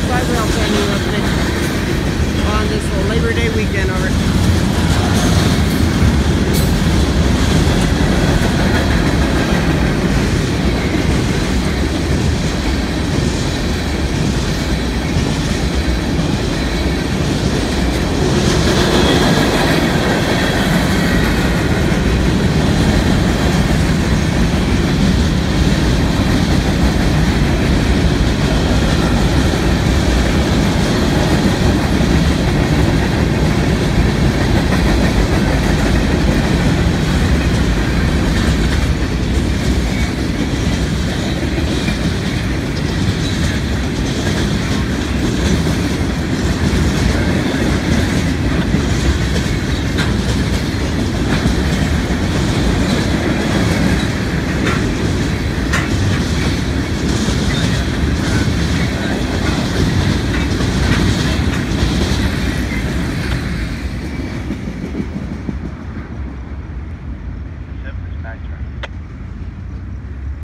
five rounds on you,